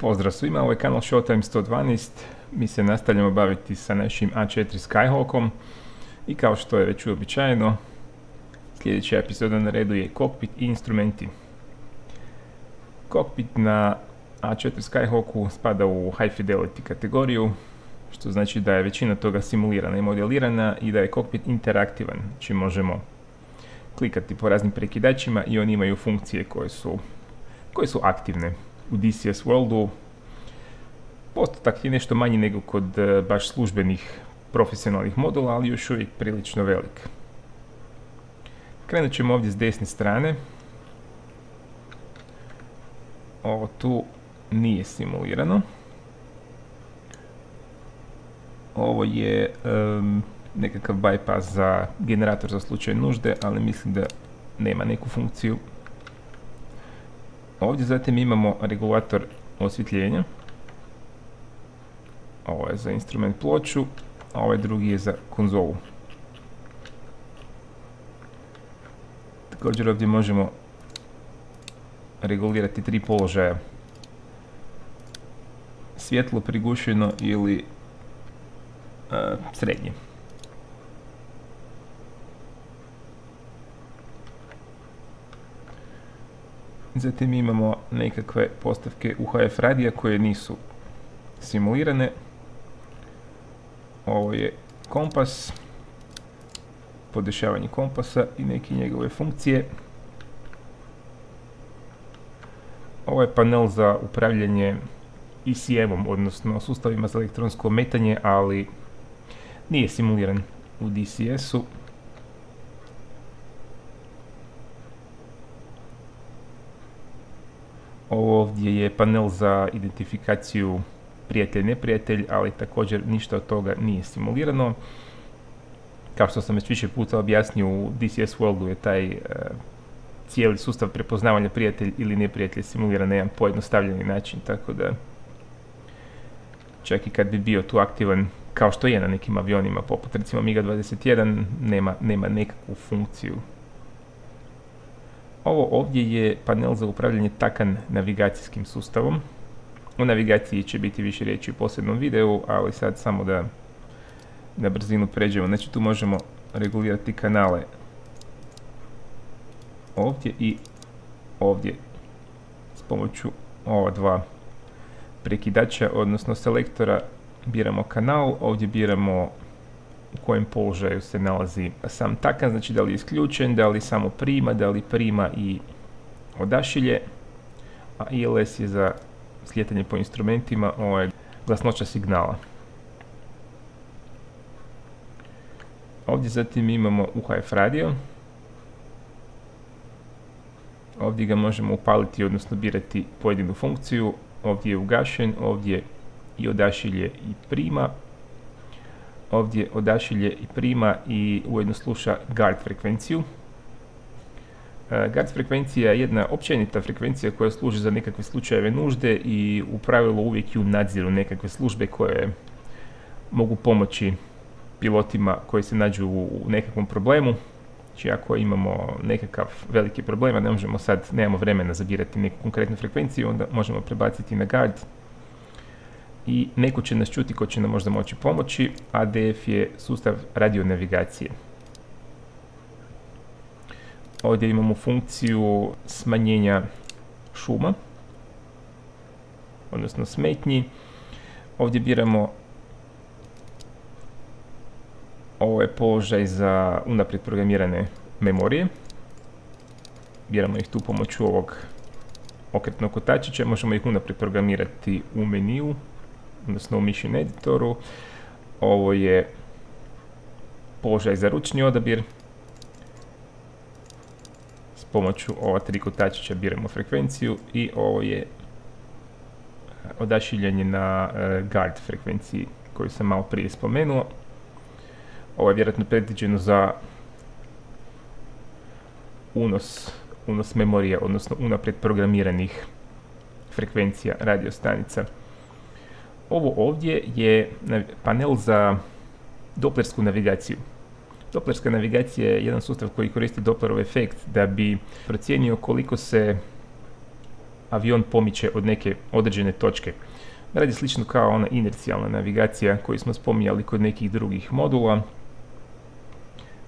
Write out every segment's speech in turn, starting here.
Pozdrav svima, ovo je kanal Showtime 112. Mi se nastavljamo baviti sa našim A4 Skyhawkom i kao što je već uobičajeno, sljedeća epizoda na redu je kokpit i instrumenti. Kokpit na A4 Skyhawku spada u High Fidelity kategoriju, što znači da je većina toga simulirana i modelirana i da je kokpit interaktivan, znači možemo klikati po raznim prekidačima i oni imaju funkcije koje su, koje su aktivne u DCS Worldu. Postotak je nešto manji nego kod e, baš službenih profesionalnih modula, ali još uvijek prilično velik. Krenut ćemo ovdje s desne strane. Ovo tu nije simulirano. Ovo je nekakav bypass za generator za slučaj nužde, ali mislim da nema neku funkciju Ovdje zatim imamo regulator osvjetljenja. Ovo je za instrument ploču, a ovaj drugi je za konzolu. Također ovdje možemo regulirati tri položaja. Svjetlo prigušeno ili e, srednje. Zatim imamo nekakve postavke UHF radija koje nisu simulirane. Ovo je kompas, podešavanje kompasa i neke njegove funkcije. Ovo je panel za upravljanje ECM-om, odnosno sustavima za elektronsko metanje, ali nije simuliran u DCS-u. Ovdje je panel za identifikaciju prijatelj-neprijatelj, ali također ništa od toga nije simulirano. Kao što sam već više puta objasnio, u DCS Worldu je taj e, cijeli sustav prepoznavanja prijatelj ili neprijatelj simuliran na jedan pojednostavljeni način, tako da čak i kad bi bio tu aktivan kao što je na nekim avionima, poput recimo MiG-21, nema, nema nekakvu funkciju ovo ovdje je panel za upravljanje takan navigacijskim sustavom. U navigaciji će biti više riječi u posebnom videu, ali sad samo da na brzinu pređemo. Znači tu možemo regulirati kanale ovdje i ovdje s pomoću ova dva prekidača, odnosno selektora biramo kanal, ovdje biramo u kojem položaju se nalazi sam takan, znači da li je isključen, da li samo prima, da li prima i odašilje, a ILS je za slijetanje po instrumentima, ovo glasnoća signala. Ovdje zatim imamo UHF radio. Ovdje ga možemo upaliti, odnosno birati pojedinu funkciju. Ovdje je ugašen, ovdje i odašilje i prima, ovdje odašilje i prima i ujedno sluša guard frekvenciju. E, guard frekvencija je jedna općenita frekvencija koja služi za nekakve slučajeve nužde i u pravilu uvijek ju nadziru nekakve službe koje mogu pomoći pilotima koji se nađu u nekakvom problemu. Znači ako imamo nekakav veliki problem, a ne možemo sad, nemamo vremena zabirati neku konkretnu frekvenciju, onda možemo prebaciti na guard i neko će nas čuti ko će nam možda moći pomoći. ADF je sustav radionavigacije. Ovdje imamo funkciju smanjenja šuma, odnosno smetnji. Ovdje biramo ovo je položaj za unaprijed programirane memorije. Biramo ih tu pomoću ovog okretnog kotačića. Možemo ih unaprijed programirati u meniju odnosno u Mission Editoru. Ovo je položaj za ručni odabir. S pomoću ova tri kotačića biramo frekvenciju i ovo je odašiljanje na e, guard frekvenciji koju sam malo prije spomenuo. Ovo je vjerojatno predviđeno za unos, unos memorije, odnosno unaprijed programiranih frekvencija radiostanica. Ovo ovdje je panel za doplersku navigaciju. Doplerska navigacija je jedan sustav koji koristi Dopplerov efekt da bi procijenio koliko se avion pomiče od neke određene točke. Radi slično kao ona inercijalna navigacija koju smo spominjali kod nekih drugih modula.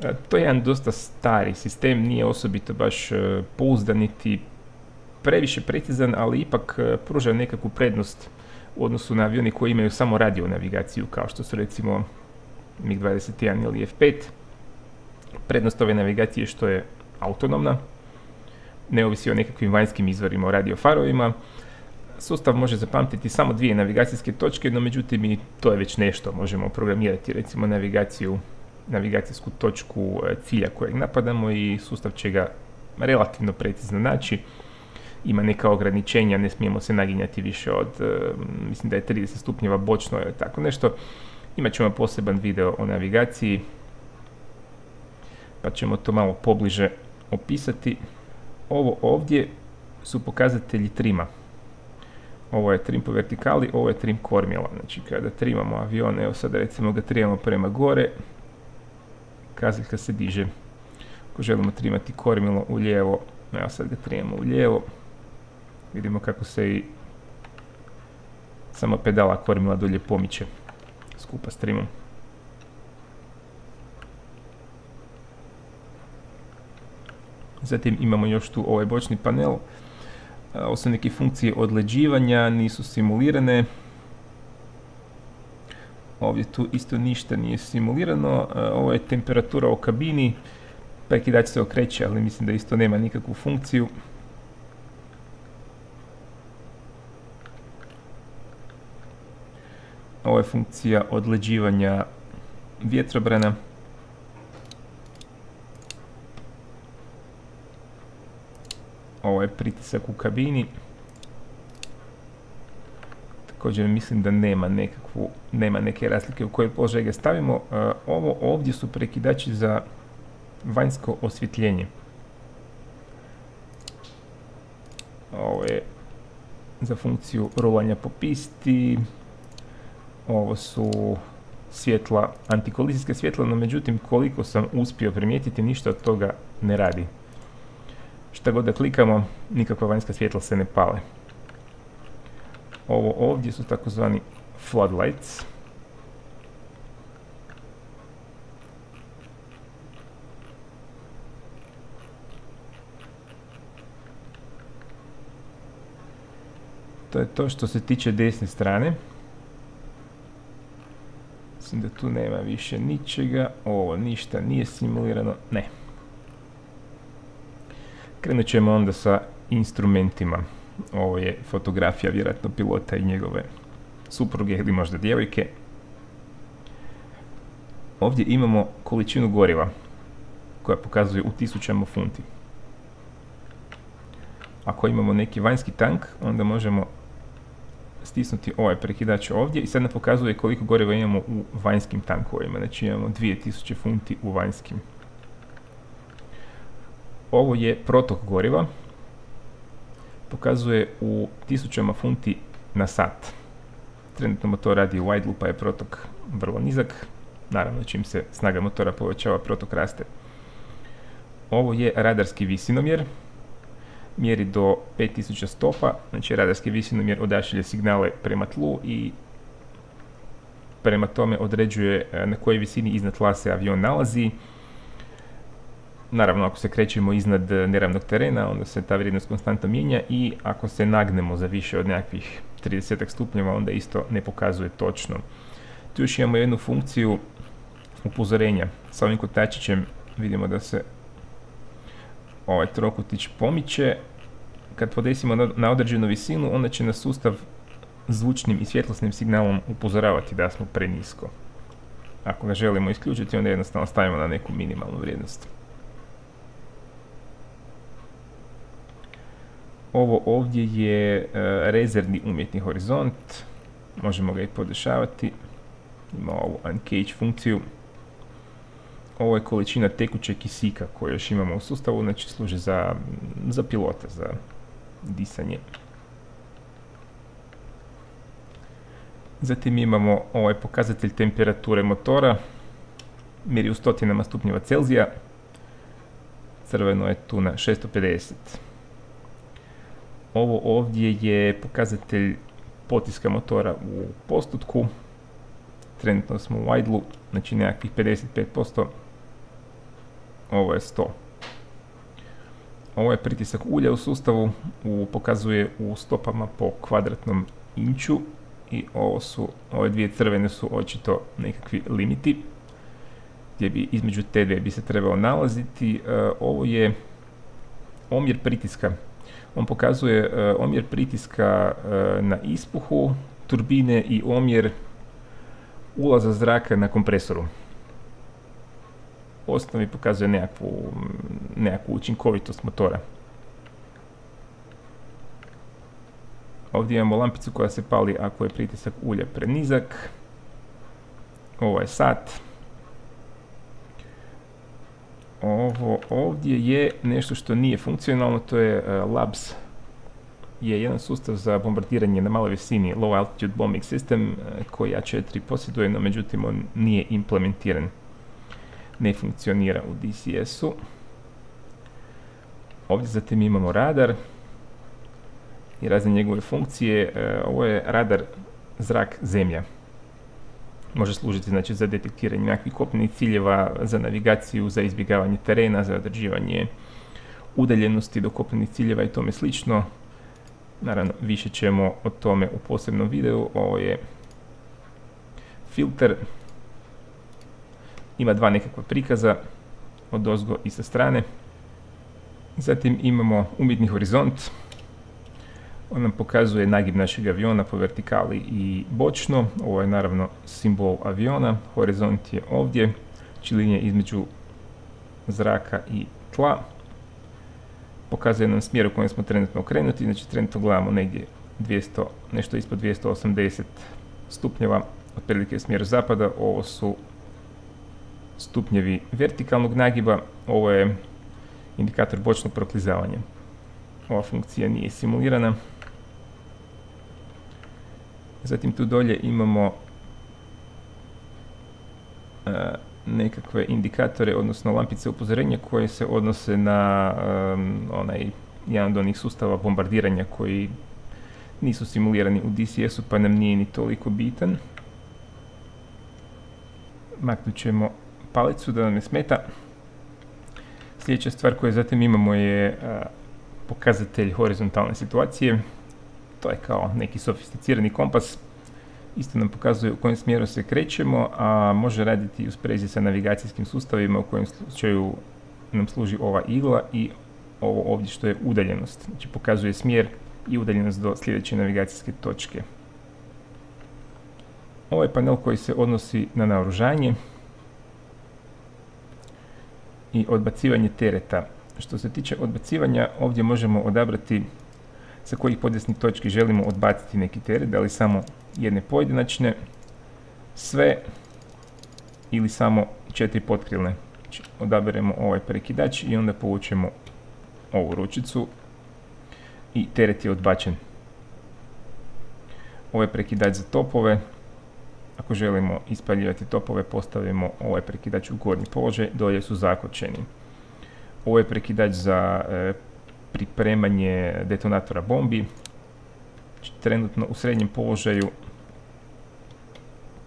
E, to je jedan dosta stari sistem, nije osobito baš e, pouzdan niti previše precizan, ali ipak e, pruža nekakvu prednost u odnosu na avioni koji imaju samo radio navigaciju, kao što su recimo MiG-21 ili F-5. Prednost ove navigacije je što je autonomna, ne ovisi o nekakvim vanjskim izvorima o radiofarovima. Sustav može zapamtiti samo dvije navigacijske točke, no međutim i to je već nešto. Možemo programirati recimo navigaciju, navigacijsku točku e, cilja kojeg napadamo i sustav će ga relativno precizno naći. Ima neka ograničenja, ne smijemo se naginjati više od, e, mislim da je 30 stupnjeva bočno ili tako nešto. Imat ćemo poseban video o navigaciji, pa ćemo to malo pobliže opisati. Ovo ovdje su pokazatelji trima. Ovo je trim po vertikali, ovo je trim kormila. Znači kada trimamo avion, evo sada recimo ga trimamo prema gore, kazaljka se diže. Ako želimo trimati kormilo u lijevo, evo sad ga trimamo u lijevo, vidimo kako se i sama pedala kormila dolje pomiče skupa s trimom. Zatim imamo još tu ovaj bočni panel. Su neke funkcije odleđivanja, nisu simulirane. Ovdje tu isto ništa nije simulirano. Ovo je temperatura u kabini. Prekidač se okreće, ali mislim da isto nema nikakvu funkciju. Ovo je funkcija odleđivanja vjetrobrana. Ovo je pritisak u kabini. Također mislim da nema nekakvu, nema neke razlike u kojoj položaj ga stavimo. E, ovo ovdje su prekidači za vanjsko osvjetljenje. Ovo je za funkciju rolanja po pisti. Ovo su svjetla, antikolizijske svjetla, no međutim koliko sam uspio primijetiti, ništa od toga ne radi. Šta god da klikamo, nikakva vanjska svjetla se ne pale. Ovo ovdje su takozvani floodlights. To je to što se tiče desne strane. Mislim da tu nema više ničega. Ovo ništa nije simulirano. Ne. Krenut ćemo onda sa instrumentima. Ovo je fotografija vjerojatno pilota i njegove supruge ili možda djevojke. Ovdje imamo količinu goriva koja pokazuje u tisućama funti. Ako imamo neki vanjski tank, onda možemo stisnuti ovaj prekidač ovdje i sad nam pokazuje koliko goriva imamo u vanjskim tankovima. Znači imamo 2000 funti u vanjskim. Ovo je protok goriva. Pokazuje u tisućama funti na sat. Trenutno motor radi u wide loop, pa je protok vrlo nizak. Naravno, čim se snaga motora povećava, protok raste. Ovo je radarski visinomjer. Mjeri do 5000 stopa, znači radarski visinomjer odašilje signale prema tlu i prema tome određuje eh, na kojoj visini iznad tla se avion nalazi Naravno, ako se krećemo iznad e, neravnog terena, onda se ta vrijednost konstantno mijenja i ako se nagnemo za više od nekakvih 30 stupnjeva, onda isto ne pokazuje točno. Tu još imamo jednu funkciju upozorenja. Sa ovim kotačićem vidimo da se ovaj trokutić pomiče. Kad podesimo na određenu visinu, onda će nas sustav zvučnim i svjetlosnim signalom upozoravati da smo prenisko. Ako ga želimo isključiti, onda jednostavno stavimo na neku minimalnu vrijednost. Ovo ovdje je e, rezervni umjetni horizont. Možemo ga i podešavati. Ima ovu uncage funkciju. Ovo je količina tekućeg kisika koju još imamo u sustavu, znači služi za, za pilota, za disanje. Zatim imamo ovaj pokazatelj temperature motora, mjeri u stotinama stupnjeva Celzija, crveno je tu na 650. Ovo ovdje je pokazatelj potiska motora u postotku. Trenutno smo u idlu, znači nekakvih 55%. Ovo je 100. Ovo je pritisak ulja u sustavu, pokazuje u stopama po kvadratnom inču i su, ove dvije crvene su očito nekakvi limiti gdje bi između te dvije bi se trebalo nalaziti. E, ovo je omjer pritiska. On pokazuje e, omjer pritiska e, na ispuhu turbine i omjer ulaza zraka na kompresoru. Osnovi pokazuje nekakvu, nekakvu učinkovitost motora. Ovdje imamo lampicu koja se pali ako je pritisak ulja prenizak. Ovo je sat. Ovo ovdje je nešto što nije funkcionalno, to je uh, Labs je jedan sustav za bombardiranje na maloj visini Low Altitude Bombing System uh, koji A4 posjeduje, no međutim on nije implementiran. Ne funkcionira u DCS-u. Ovdje zatim imamo radar i razne njegove funkcije. Uh, ovo je radar zrak-zemlja može služiti znači, za detektiranje nekakvih kopnenih ciljeva, za navigaciju, za izbjegavanje terena, za određivanje udaljenosti do kopnenih ciljeva i tome slično. Naravno, više ćemo o tome u posebnom videu. Ovo je filter. Ima dva nekakva prikaza od ozgo i sa strane. Zatim imamo umjetni horizont on nam pokazuje nagib našeg aviona po vertikali i bočno. Ovo je naravno simbol aviona. Horizont je ovdje. Znači linija između zraka i tla. Pokazuje nam smjer u kojem smo trenutno okrenuti. Znači trenutno gledamo negdje 200, nešto ispod 280 stupnjeva. Otprilike smjer zapada. Ovo su stupnjevi vertikalnog nagiba. Ovo je indikator bočnog proklizavanja. Ova funkcija nije simulirana. Zatim tu dolje imamo e, nekakve indikatore, odnosno lampice upozorenja koje se odnose na onaj jedan od onih sustava bombardiranja koji nisu simulirani u DCS-u pa nam nije ni toliko bitan. Maknut ćemo palicu da nam ne smeta. Sljedeća stvar koju zatim imamo je e, pokazatelj horizontalne situacije to je kao neki sofisticirani kompas. Isto nam pokazuje u kojem smjeru se krećemo, a može raditi u sprezi sa navigacijskim sustavima u kojem slučaju nam služi ova igla i ovo ovdje što je udaljenost. Znači pokazuje smjer i udaljenost do sljedeće navigacijske točke. Ovo je panel koji se odnosi na naoružanje i odbacivanje tereta. Što se tiče odbacivanja, ovdje možemo odabrati sa kojih podesnih točki želimo odbaciti neki teret, da li samo jedne pojedinačne, sve ili samo četiri potkrilne. Znači, odaberemo ovaj prekidač i onda povučemo ovu ručicu i teret je odbačen. Ovaj prekidač za topove, ako želimo ispaljivati topove, postavimo ovaj prekidač u gornji položaj, dolje su zakočeni. Ovo je prekidač za e, pripremanje detonatora bombi. Trenutno u srednjem položaju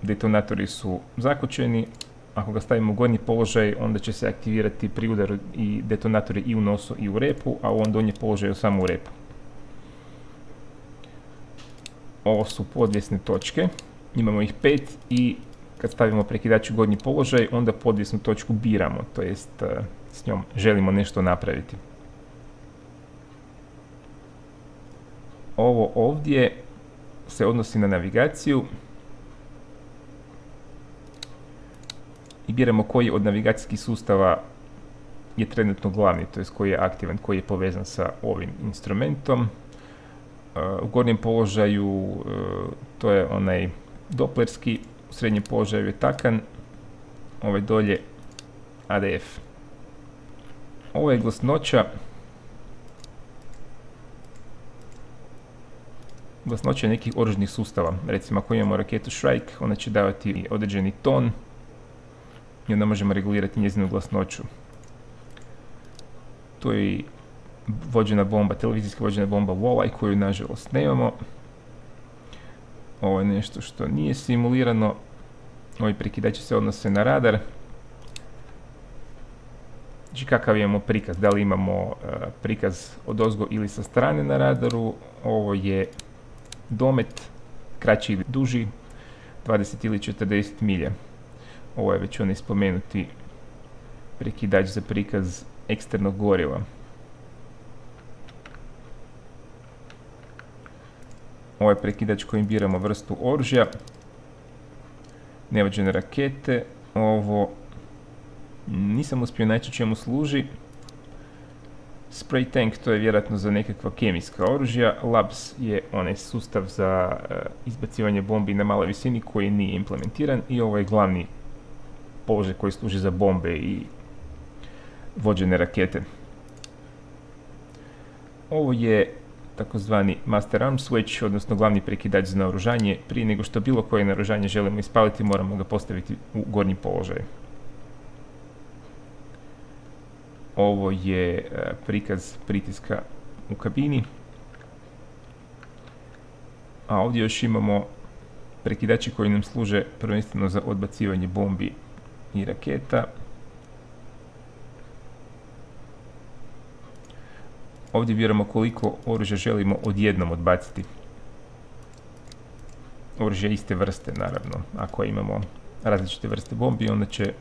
detonatori su zakočeni. Ako ga stavimo u gornji položaj, onda će se aktivirati pri udaru i detonatori i u nosu i u repu, a u ovom donjem položaju samo u repu. Ovo su podvjesne točke. Imamo ih pet i kad stavimo prekidač u gornji položaj, onda podvjesnu točku biramo, to jest eh, s njom želimo nešto napraviti. ovo ovdje se odnosi na navigaciju i biramo koji od navigacijskih sustava je trenutno glavni, to je koji je aktivan, koji je povezan sa ovim instrumentom. Uh, u gornjem položaju uh, to je onaj doplerski, u srednjem položaju je takan, ovaj dolje ADF. Ovo je glasnoća glasnoća nekih oružnih sustava. Recimo ako imamo raketu Shrike, ona će davati određeni ton i onda možemo regulirati njezinu glasnoću. Tu je i vođena bomba, televizijska vođena bomba Walleye koju nažalost nemamo. Ovo je nešto što nije simulirano. Ovi prekidači se odnose na radar. Znači kakav imamo prikaz, da li imamo e, prikaz od ozgo ili sa strane na radaru. Ovo je domet, kraći ili duži, 20 ili 40 milja. Ovo je već onaj spomenuti prekidač za prikaz eksternog goriva. Ovo je prekidač kojim biramo vrstu oružja. Nevođene rakete. Ovo nisam uspio naći čemu služi. Spray tank to je vjerojatno za nekakva kemijska oružja. Labs je onaj sustav za uh, izbacivanje bombi na maloj visini koji nije implementiran i ovo je glavni položaj koji služi za bombe i vođene rakete. Ovo je takozvani master arm switch, odnosno glavni prekidač za naoružanje. Prije nego što bilo koje naoružanje želimo ispaliti, moramo ga postaviti u gornji položaj. Ovo je e, prikaz pritiska u kabini. A ovdje još imamo prekidači koji nam služe prvenstveno za odbacivanje bombi i raketa. Ovdje biramo koliko oružja želimo odjednom odbaciti. Oružje iste vrste, naravno. Ako imamo različite vrste bombi, onda će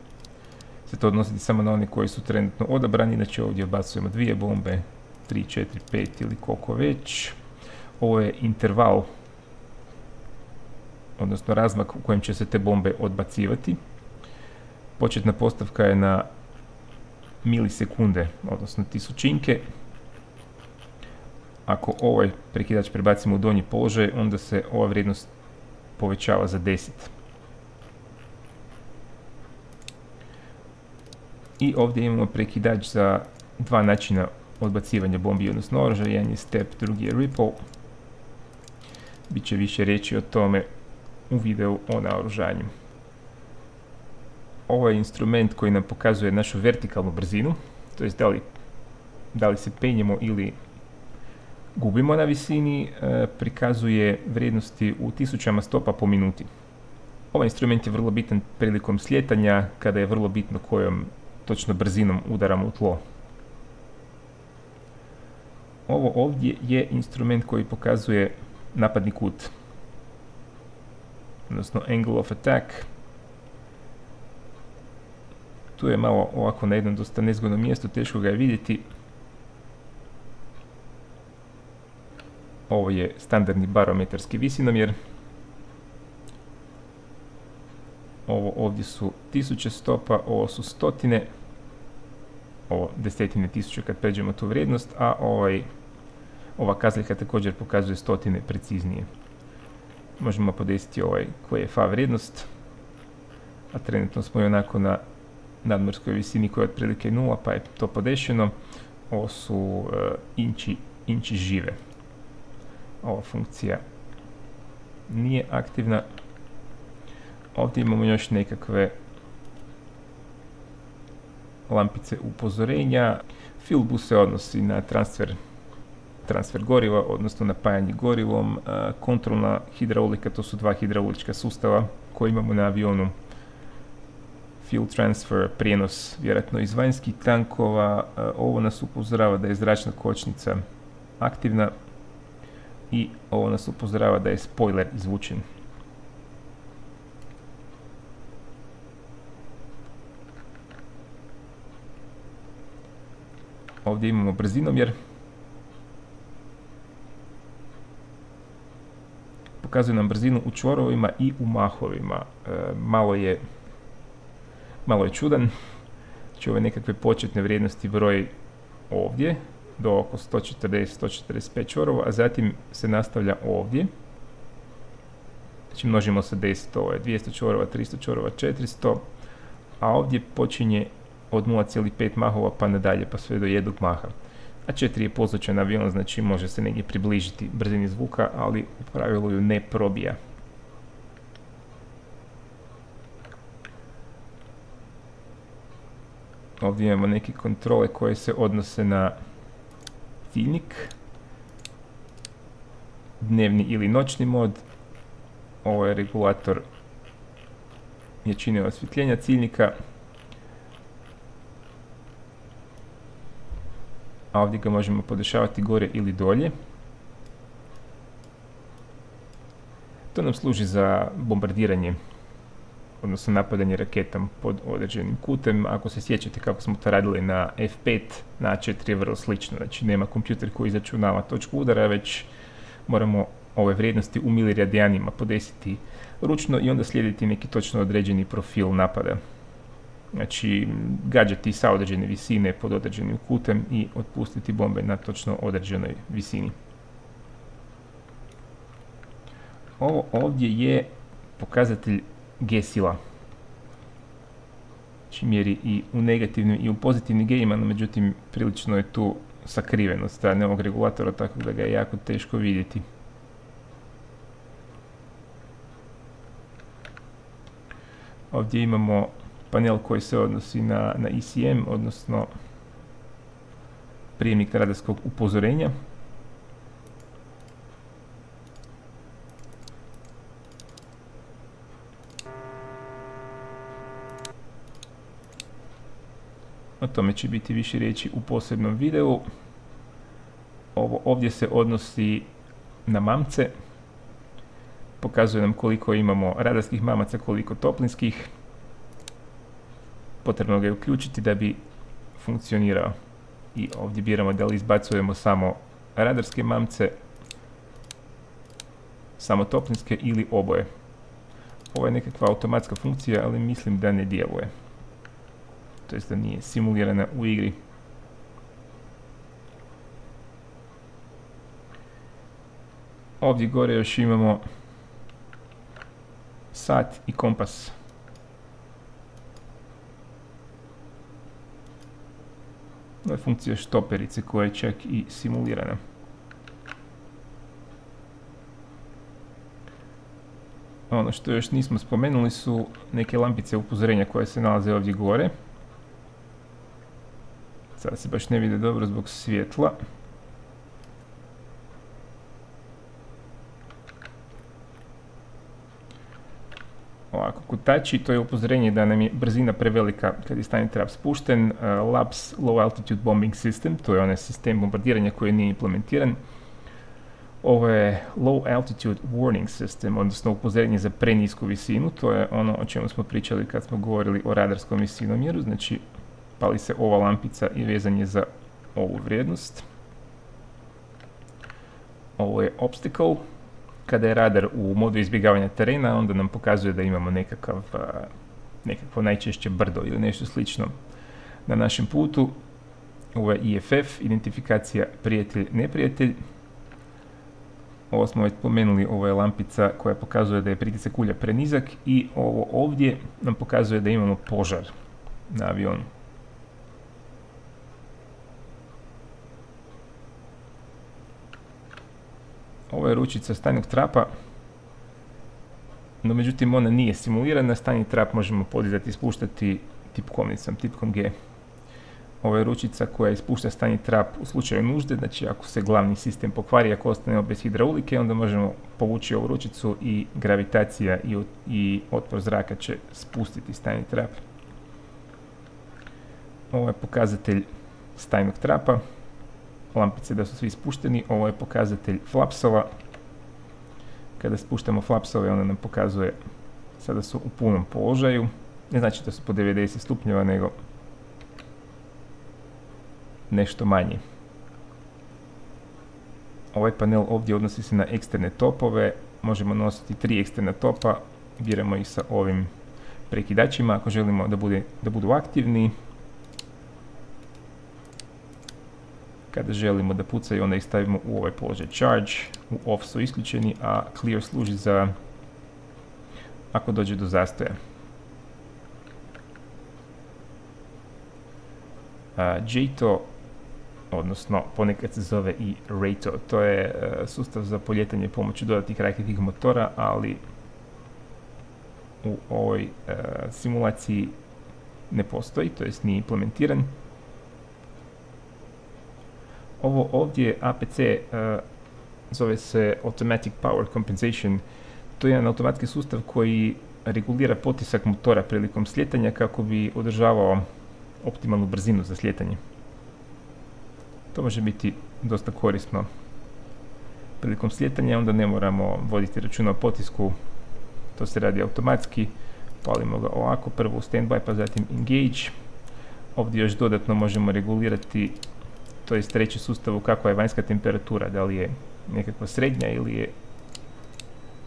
se to odnositi samo na one koji su trenutno odabrani. Znači ovdje odbacujemo dvije bombe, 3, 4, 5 ili koliko već. Ovo je interval, odnosno razmak u kojem će se te bombe odbacivati. Početna postavka je na milisekunde, odnosno tisućinke. Ako ovaj prekidač prebacimo u donji položaj, onda se ova vrijednost povećava za 10. I ovdje imamo prekidač za dva načina odbacivanja bombi, odnosno oružja. Jedan je step, drugi je ripple. Biće više riječi o tome u videu o naoružanju. Ovo je instrument koji nam pokazuje našu vertikalnu brzinu, to jest da li se penjemo ili gubimo na visini, e, prikazuje vrijednosti u tisućama stopa po minuti. Ovaj instrument je vrlo bitan prilikom sljetanja, kada je vrlo bitno kojom točno brzinom udaramo u tlo. Ovo ovdje je instrument koji pokazuje napadni kut, odnosno angle of attack. Tu je malo ovako na jednom dosta nezgodnom mjestu, teško ga je vidjeti. Ovo je standardni barometarski visinomjer. Ovo ovdje su tisuće stopa, ovo su stotine. Ovo desetine tisuće kad pređemo tu vrijednost, a ovaj, ova kazaljka također pokazuje stotine preciznije. Možemo podesiti ovaj koji je fa vrijednost, a trenutno smo i onako na nadmorskoj visini koja je otprilike nula, pa je to podešeno. Ovo su uh, inči, inči žive ova funkcija nije aktivna. Ovdje imamo još nekakve lampice upozorenja. Filbu se odnosi na transfer, transfer goriva, odnosno napajanje gorivom. Kontrolna hidraulika, to su dva hidraulička sustava koje imamo na avionu. Fuel transfer, prijenos vjerojatno iz vanjskih tankova. Ovo nas upozorava da je zračna kočnica aktivna i ovo nas upozorava da je spoiler izvučen. Ovdje imamo brzinomjer. Pokazuje nam brzinu u čvorovima i u mahovima. E, malo je malo je čudan. Znači ove nekakve početne vrijednosti broj ovdje do oko 140-145 čvorova, a zatim se nastavlja ovdje. Znači množimo sa 10, ovo je 200 čvorova, 300 čvorova, 400, a ovdje počinje od 0,5 mahova pa nadalje, pa sve do jednog maha. A 4 je pozvučan avion, znači može se negdje približiti brzini zvuka, ali u pravilu ju ne probija. Ovdje imamo neke kontrole koje se odnose na ciljnik, dnevni ili noćni mod, ovo je regulator jačine osvjetljenja ciljnika, a ovdje ga možemo podešavati gore ili dolje. To nam služi za bombardiranje odnosno napadanje raketom pod određenim kutem. Ako se sjećate kako smo to radili na F5, na A4 je vrlo slično. Znači nema kompjuter koji izračunava točku udara, već moramo ove vrijednosti u miliradijanima podesiti ručno i onda slijediti neki točno određeni profil napada. Znači, gađati sa određene visine pod određenim kutem i otpustiti bombe na točno određenoj visini. Ovo ovdje je pokazatelj G-sila. Znači mjeri i u negativnim i u pozitivnim G-ima, no međutim prilično je tu sakriven od strane ovog regulatora, tako da ga je jako teško vidjeti. Ovdje imamo panel koji se odnosi na, na ECM, odnosno prijemnik radarskog upozorenja. O tome će biti više riječi u posebnom videu. Ovo ovdje se odnosi na mamce. Pokazuje nam koliko imamo radarskih mamaca, koliko toplinskih. Potrebno ga je uključiti da bi funkcionirao. I ovdje biramo da li izbacujemo samo radarske mamce, samo toplinske ili oboje. Ovo je nekakva automatska funkcija, ali mislim da ne djeluje to jest da nije simulirana u igri. Ovdje gore još imamo sat i kompas. Ovo je funkcija štoperice koja je čak i simulirana. Ono što još nismo spomenuli su neke lampice upozorenja koje se nalaze ovdje gore. Sada se baš ne vide dobro zbog svjetla. Ovako, kutači, to je upozorenje da nam je brzina prevelika kad je stani trap spušten. Uh, LAPS, Low Altitude Bombing System, to je onaj sistem bombardiranja koji nije implementiran. Ovo je Low Altitude Warning System, odnosno upozorenje za prenisku visinu, to je ono o čemu smo pričali kad smo govorili o radarskom visinomjeru, znači pali se ova lampica i vezan je za ovu vrijednost. Ovo je obstacle. Kada je radar u modu izbjegavanja terena, onda nam pokazuje da imamo nekakav, nekakvo najčešće brdo ili nešto slično na našem putu. Ovo je IFF, identifikacija prijatelj-neprijatelj. Ovo smo već spomenuli, ovo je lampica koja pokazuje da je pritisak ulja prenizak i ovo ovdje nam pokazuje da imamo požar na avionu. Ovo je ručica stanjog trapa, no međutim ona nije simulirana, stanji trap možemo podizati i spuštati tipkovnicom, tipkom G. Ovo je ručica koja ispušta stanji trap u slučaju nužde, znači ako se glavni sistem pokvari, ako ostanemo bez hidraulike, onda možemo povući ovu ručicu i gravitacija i, otpor zraka će spustiti stanji trap. Ovo je pokazatelj stajnog trapa lampice da su svi spušteni. Ovo je pokazatelj flapsova. Kada spuštamo flapsove onda nam pokazuje sada su u punom položaju. Ne znači da su po 90 stupnjeva nego nešto manje. Ovaj panel ovdje odnosi se na eksterne topove. Možemo nositi tri eksterne topa. Biramo ih sa ovim prekidačima ako želimo da, bude, da budu aktivni. Kada želimo da pucaju, onda ih stavimo u ovaj položaj charge, u off su isključeni, a clear služi za ako dođe do zastoja. JTO, odnosno ponekad se zove i RATO, to je e, sustav za poljetanje pomoću dodatnih raketnih motora, ali u ovoj e, simulaciji ne postoji, to jest nije implementiran. Ovo ovdje APC zove se Automatic Power Compensation. To je jedan automatski sustav koji regulira potisak motora prilikom sljetanja kako bi održavao optimalnu brzinu za sljetanje. To može biti dosta korisno prilikom sljetanja, onda ne moramo voditi računa o potisku, to se radi automatski, palimo ga ovako, prvo u standby pa zatim engage. Ovdje još dodatno možemo regulirati, to je treći sustavu kakva je vanjska temperatura, da li je nekakva srednja ili je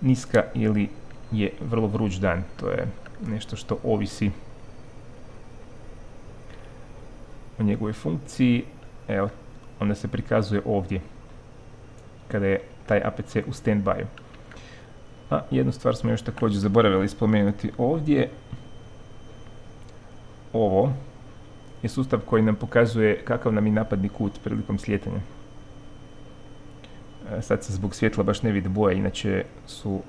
niska ili je vrlo vruć dan. To je nešto što ovisi o njegovoj funkciji. Evo, onda se prikazuje ovdje kada je taj APC u standby. A jednu stvar smo još također zaboravili spomenuti ovdje. Ovo je sustav koji nam pokazuje kakav nam je napadni kut prilikom sljetanja. E, sad se zbog svjetla baš ne vidi boje, inače su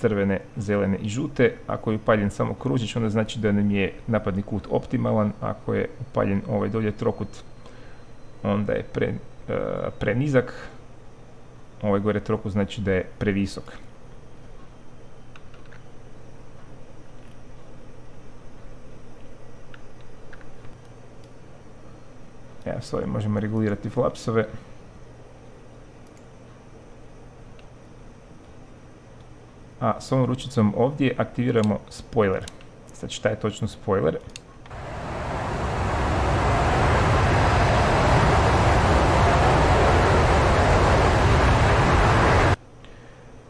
crvene, zelene i žute. Ako je upaljen samo kružić, onda znači da nam je napadni kut optimalan. Ako je upaljen ovaj dolje trokut, onda je pre, e, prenizak. Ovaj gore trokut znači da je previsok. Evo, s ovim možemo regulirati flapsove. a s ovom ručicom ovdje aktiviramo spoiler. Sad šta je točno spoiler?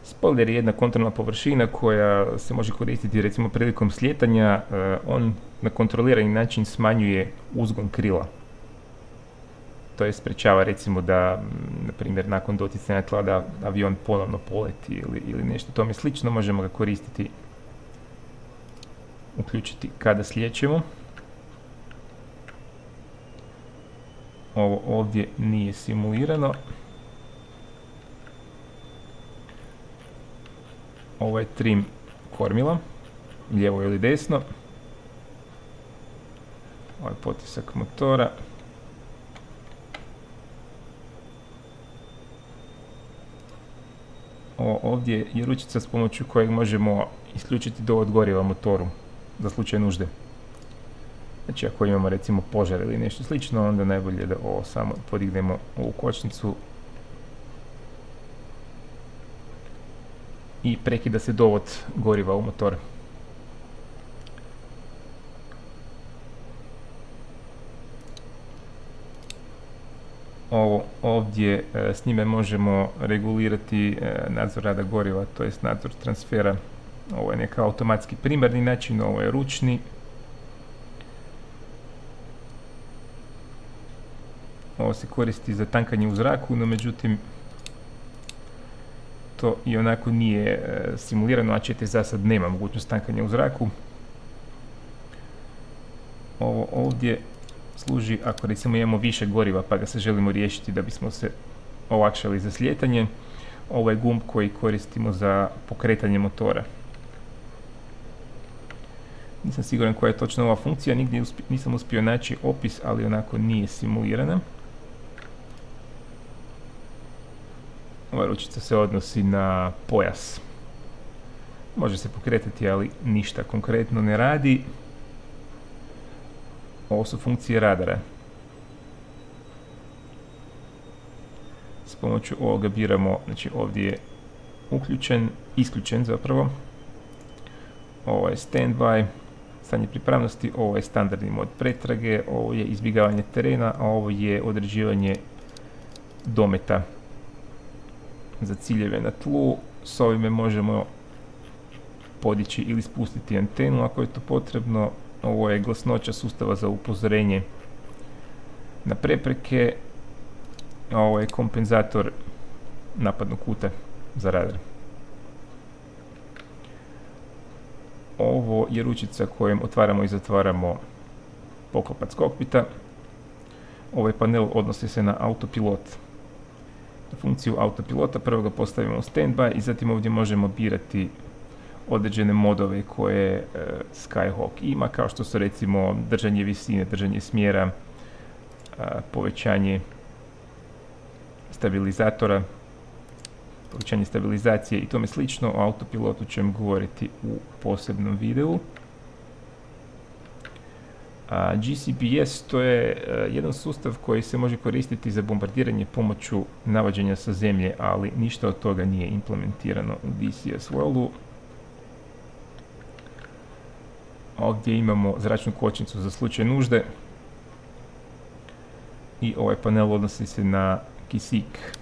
Spoiler je jedna kontrolna površina koja se može koristiti recimo prilikom slijetanja. E, on na kontrolirani način smanjuje uzgon krila to je sprečava recimo da, na primjer, nakon doticanja tla da avion ponovno poleti ili, ili nešto tome slično, možemo ga koristiti, uključiti kada slijećemo. Ovo ovdje nije simulirano. Ovo je trim kormila, lijevo ili desno. Ovo je potisak motora. Ovdje je ručica s pomoću kojeg možemo isključiti dovod goriva motoru za slučaj nužde. Znači ako imamo recimo požar ili nešto slično, onda najbolje da ovo samo podignemo ovu kočnicu i prekida se dovod goriva u motor. Ovdje e, s njime možemo regulirati e, nadzor rada goriva, to jest nadzor transfera. Ovo je neka automatski primarni način, ovo je ručni. Ovo se koristi za tankanje u zraku, no međutim to i onako nije e, simulirano, a ćete za sad nema mogućnost tankanja u zraku. Ovo ovdje služi ako recimo imamo više goriva pa ga se želimo riješiti da bismo se olakšali za slijetanje. Ovo je gumb koji koristimo za pokretanje motora. Nisam siguran koja je točno ova funkcija, nigdje nisam uspio naći opis, ali onako nije simulirana. Ova ručica se odnosi na pojas. Može se pokretati, ali ništa konkretno ne radi. Su funkcije radara. S pomoću ovoga biramo, znači ovdje je uključen, isključen zapravo. Ovo je standby, stanje pripravnosti, ovo je standardni mod pretrage, ovo je izbjegavanje terena, a ovo je određivanje dometa za ciljeve na tlu. S ovime možemo podići ili spustiti antenu ako je to potrebno. Ovo je glasnoća sustava za upozorenje na prepreke. ovo je kompenzator napadnog kuta za radar. Ovo je ručica kojom otvaramo i zatvaramo poklopac kokpita. Ovaj panel odnosi se na autopilot. Na funkciju autopilota prvo ga postavimo u standby i zatim ovdje možemo birati određene modove koje e, Skyhawk ima, kao što su recimo držanje visine, držanje smjera, povećanje stabilizatora, povećanje stabilizacije i tome slično. O autopilotu ćemo govoriti u posebnom videu. A GCPS to je e, jedan sustav koji se može koristiti za bombardiranje pomoću navođenja sa zemlje, ali ništa od toga nije implementirano u DCS Worldu. Ovdje imamo zračnu kočnicu za slučaj nužde. I ovaj panel odnosi se na kisik.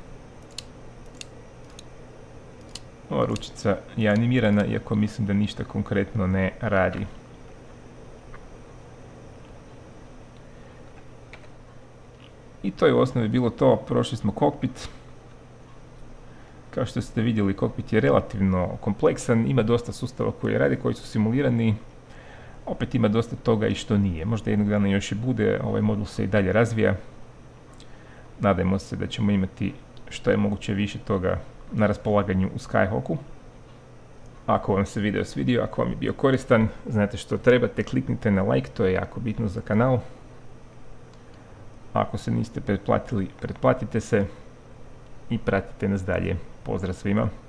Ova ručica je animirana, iako mislim da ništa konkretno ne radi. I to je u osnovi bilo to, prošli smo kokpit. Kao što ste vidjeli, kokpit je relativno kompleksan, ima dosta sustava koji radi, koji su simulirani. Opet ima dosta toga i što nije. Možda jednog dana još i bude, ovaj modul se i dalje razvija. Nadajmo se da ćemo imati što je moguće više toga na raspolaganju u Skyhawku. Ako vam se video svidio, ako vam je bio koristan, znate što trebate, kliknite na like, to je jako bitno za kanal. Ako se niste pretplatili, pretplatite se i pratite nas dalje. Pozdrav svima!